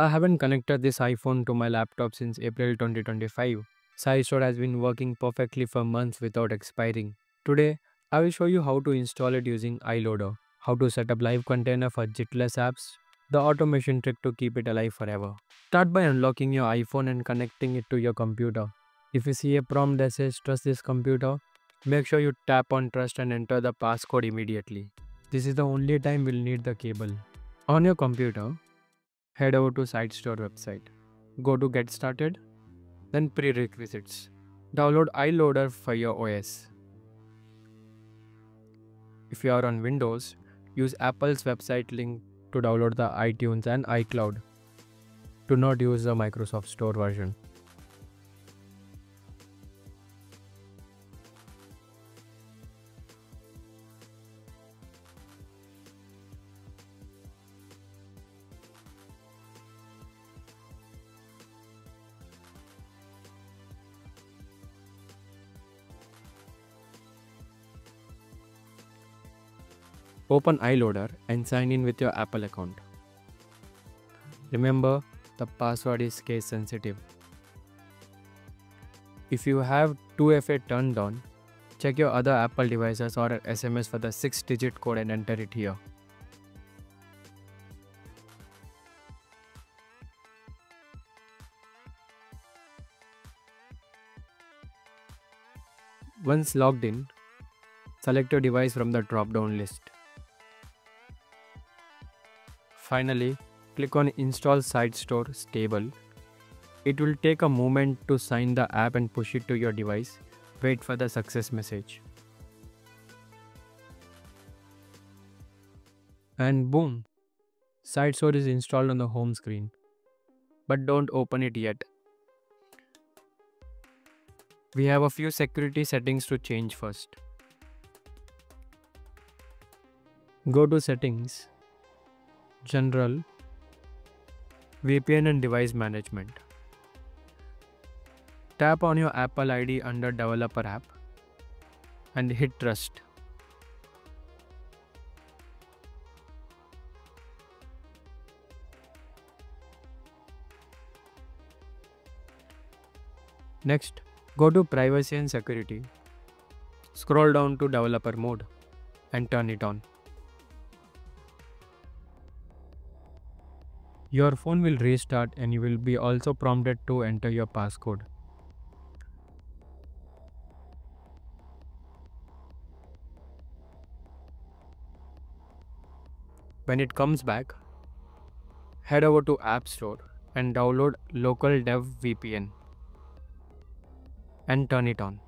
I haven't connected this iPhone to my laptop since April 2025. SideStore has been working perfectly for months without expiring. Today, I will show you how to install it using iLoader, how to set up live container for jitless apps, the automation trick to keep it alive forever. Start by unlocking your iPhone and connecting it to your computer. If you see a prompt that says trust this computer, make sure you tap on trust and enter the passcode immediately. This is the only time we'll need the cable. On your computer, head over to SideStore website. Go to get started, then prerequisites. Download iLoader for your OS. If you are on Windows, use Apple's website link to download the iTunes and iCloud. Do not use the Microsoft Store version. Open iLoader and sign in with your Apple account. Remember, the password is case sensitive. If you have 2FA turned on, check your other Apple devices or SMS for the 6 digit code and enter it here. Once logged in, select your device from the drop down list. Finally, click on Install SideStore Stable. It will take a moment to sign the app and push it to your device. Wait for the success message. And boom! SideStore is installed on the home screen. But don't open it yet. We have a few security settings to change first. Go to Settings General, VPN and Device Management. Tap on your Apple ID under Developer app and hit Trust. Next, go to Privacy and Security. Scroll down to Developer Mode and turn it on. Your phone will restart and you will be also prompted to enter your passcode. When it comes back, head over to App Store and download Local Dev VPN and turn it on.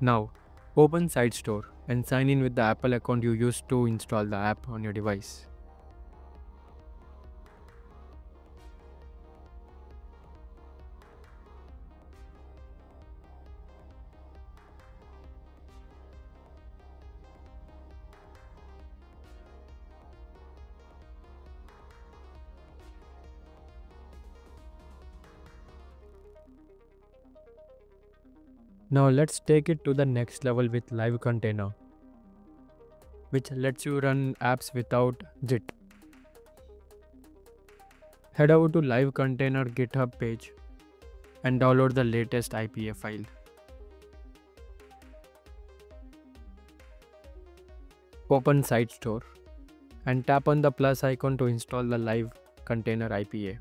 Now, Open SideStore and sign in with the Apple account you used to install the app on your device. Now let's take it to the next level with Live Container, which lets you run apps without JIT. Head over to Live Container GitHub page and download the latest IPA file. Open SideStore and tap on the plus icon to install the live container IPA.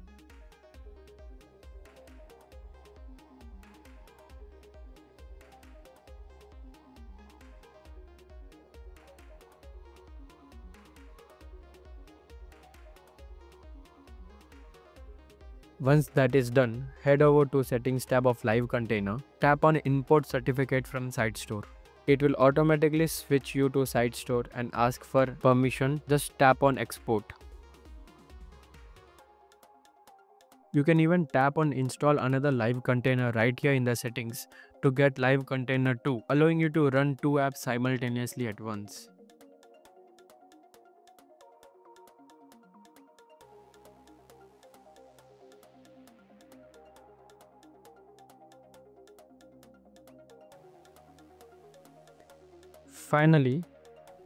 Once that is done, head over to settings tab of live container, tap on import certificate from SideStore. It will automatically switch you to SideStore and ask for permission, just tap on export. You can even tap on install another live container right here in the settings to get live container 2, allowing you to run two apps simultaneously at once. Finally,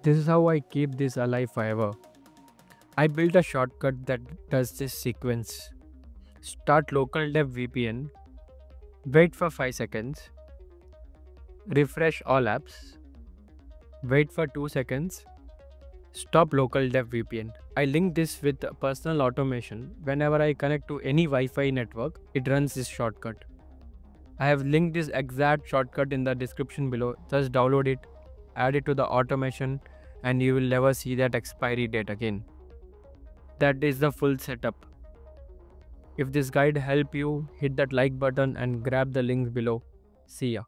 this is how I keep this alive forever. I built a shortcut that does this sequence. Start local dev VPN, wait for 5 seconds, refresh all apps, wait for 2 seconds, stop local dev VPN. I link this with personal automation. Whenever I connect to any Wi-Fi network, it runs this shortcut. I have linked this exact shortcut in the description below. Just download it, add it to the automation and you will never see that expiry date again. That is the full setup. If this guide helped you, hit that like button and grab the links below. See ya.